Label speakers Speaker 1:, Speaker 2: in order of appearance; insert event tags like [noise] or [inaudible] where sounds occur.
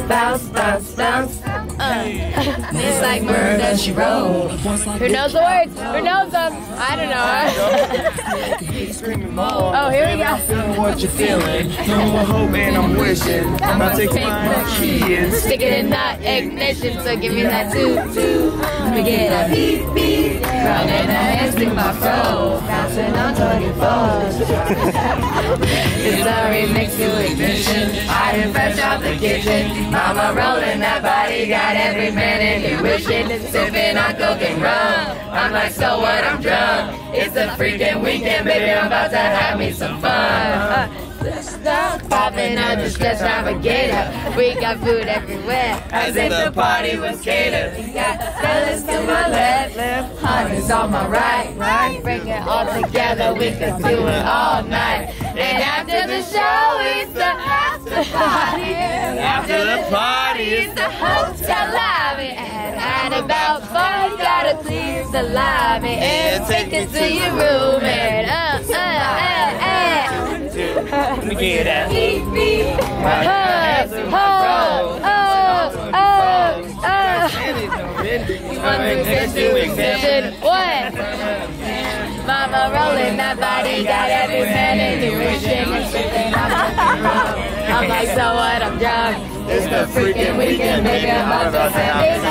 Speaker 1: bounce, bounce, bounce. Uh, it's like murder she wrote. Who knows the words? Who knows them? I don't know. [laughs] oh, here we go.
Speaker 2: Feeling what you're feeling. I'm hoping, I'm wishing. I'm gonna take my key and
Speaker 1: Stick it in that ignition, so give me that toot toot. We get a beep beep, running a instinct my flow, bouncing on 24s. [laughs] it's a remix done fresh out the kitchen. Mama rolling that body, got every man in here wishing, sipping on coke and rum. I'm like, so what? I'm drunk. It's a freaking weekend, baby. I'm about to have me some fun. Uh, Stop popping out just navigator. We got food everywhere. As if the party was catered. We got fellas to my left, left, hunters on my right, right. Bring it all together, we could do it all night. And after the show, it's the after party. After the party, it's the hotel lobby. And at about five, gotta clear the lobby and take it to your room. And uh, uh, uh, uh.
Speaker 2: Let me get that.
Speaker 1: Beep, beep. Ho, oh, oh, oh. What? Mama rolling that body, got every man in the wishing [laughs] and I'm like, so what? I'm drunk. It's the freaking weekend, baby. I'm about to send.